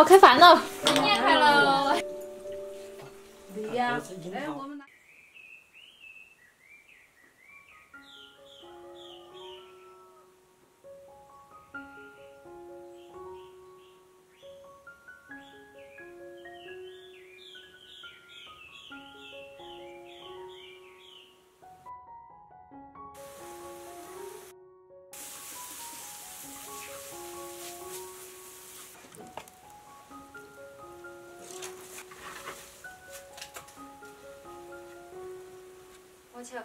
好，开饭了，新年快乐！对呀，哎，我们。我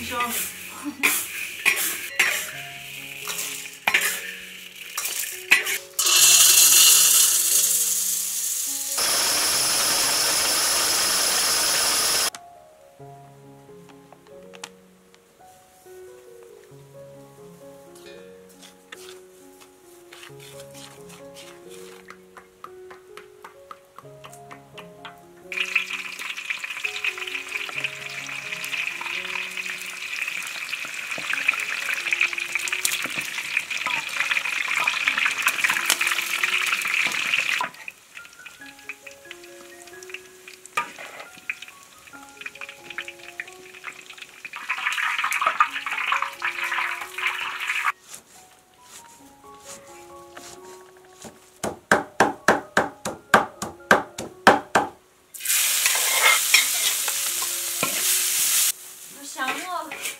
いしょ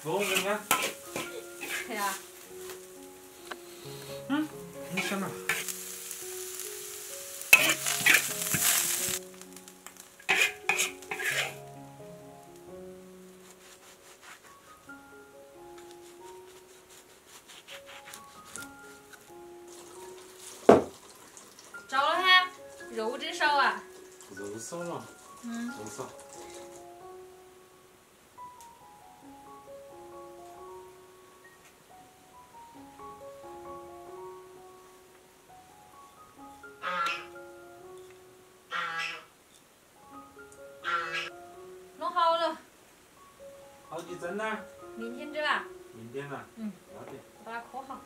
哦！我闻看，看呀，很香啊。着了哈，肉真少啊。肉少了，嗯，肉少。明天整啊，明天呢？嗯，要得。把它磕好。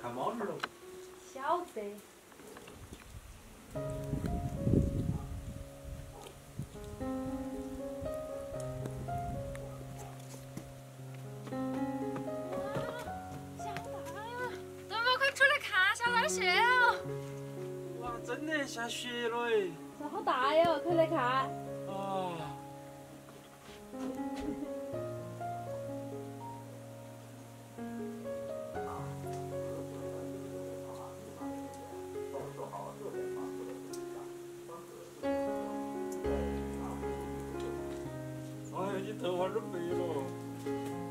看猫头了。晓得。东宝，快出来看，下大雪哦！哇，真的下雪了哎！这好大哟，快来看。哎，你头发都没了。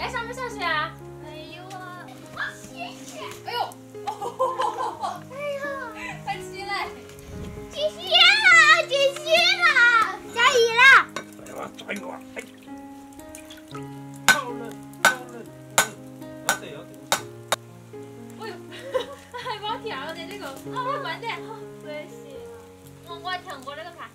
该上没上去啊？没有啊，谢谢。哎呦，哎呀，快起来！继续啦，继续啦，加油啦！哎呀，抓一个，哎，好了。哎呦，还帮我跳的这个，好慢点。没事。我我跳过这个看，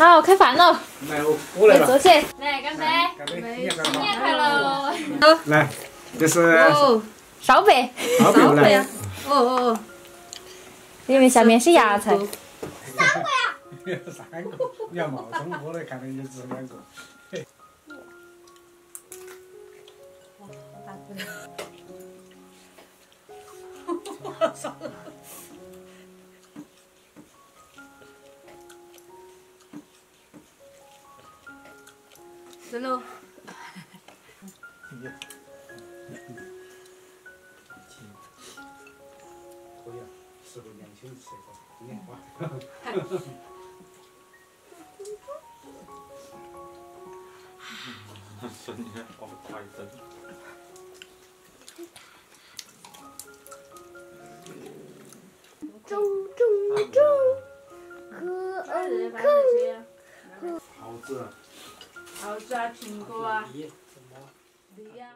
好，开饭了，来，我我来了。坐起，来干杯，干杯！新年快乐！来，这是哦，烧白，烧白来。哦哦哦，因为下面是芽菜。三个呀！三个，你要冒充我来看到你只两个。走喽。可以啊，适合年轻人吃的，年花。瞬间好快灯。中中中，可嗯可。桃子。桃子啊，苹果啊，梨什么？梨呀。